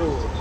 Cool.